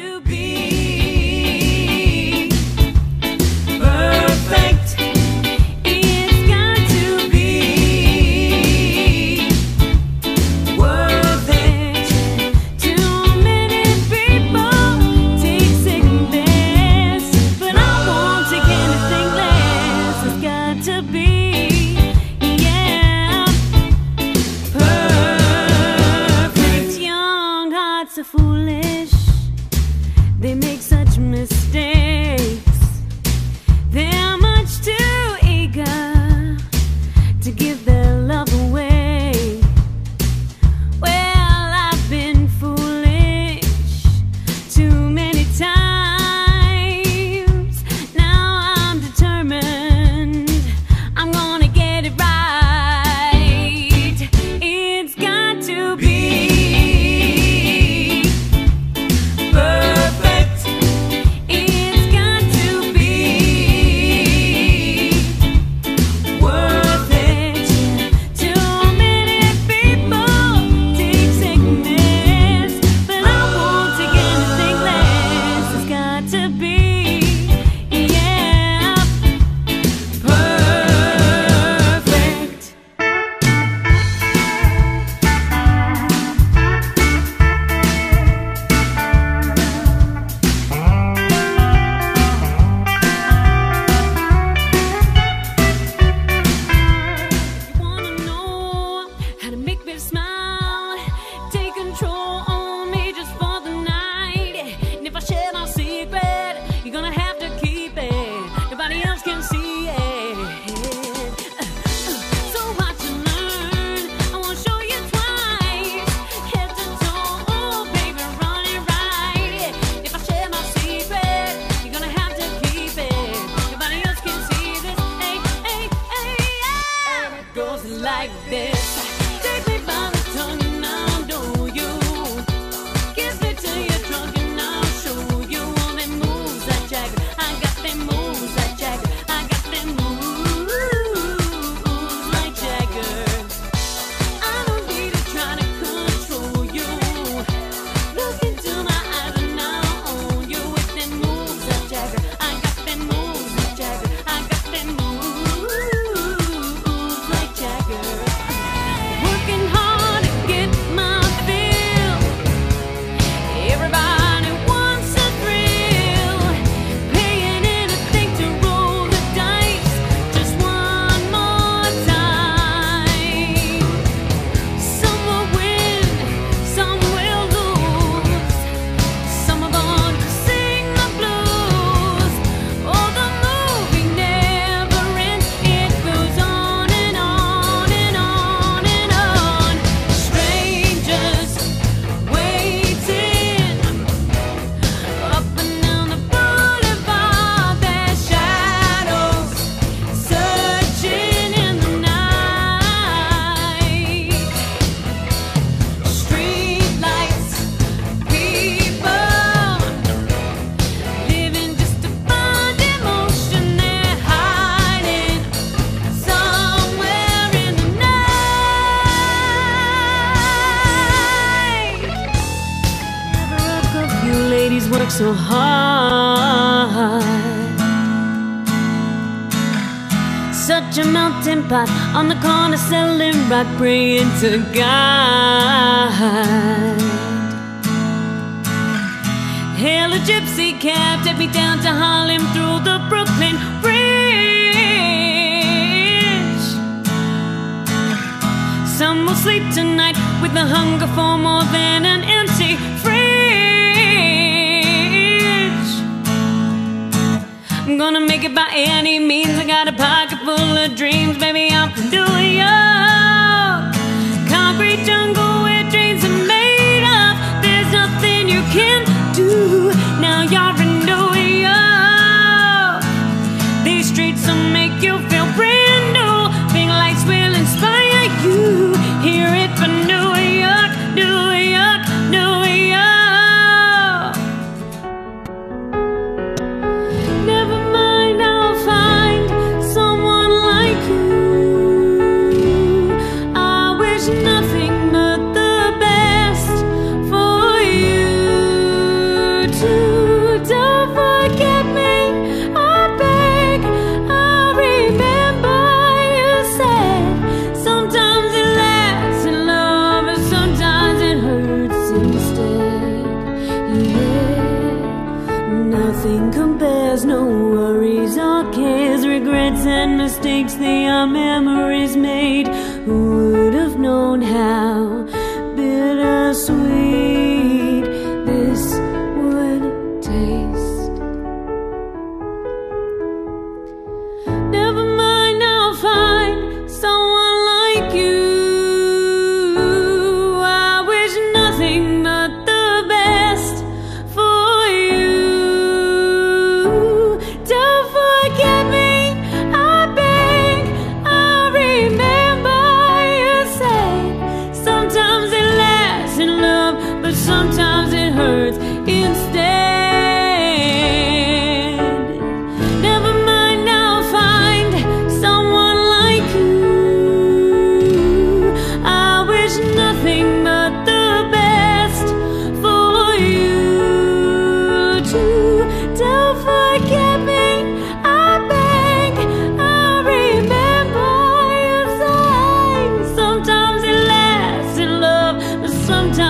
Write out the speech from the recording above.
to be to give she's worked so hard. Such a melting pot on the corner selling rock, praying to God. Hail a gypsy cab, take me down to Harlem through the Brooklyn Bridge. Some will sleep tonight with the hunger for more 将 cares, regrets and mistakes, they are memories made. Who would have known how bittersweet? sometimes.